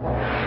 you